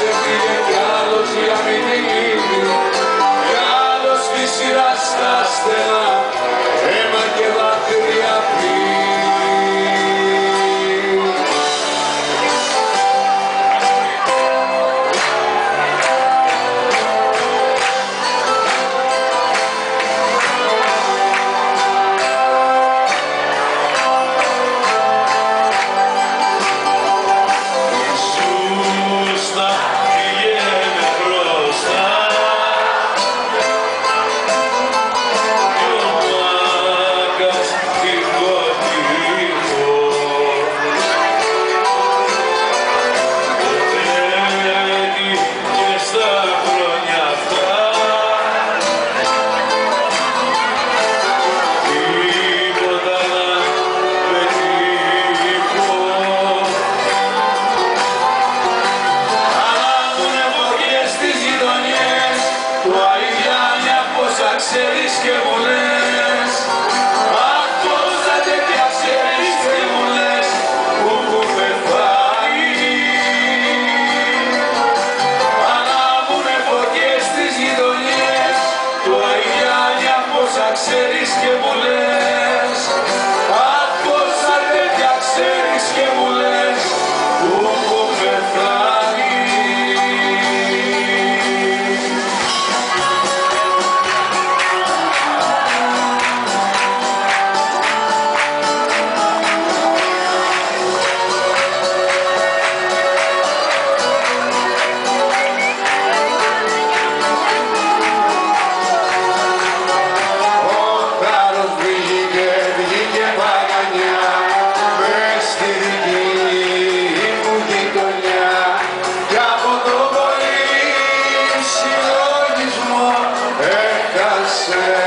seguiré ya los mi. seu esquema. Yes, sir.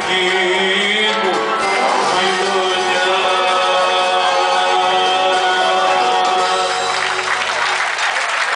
que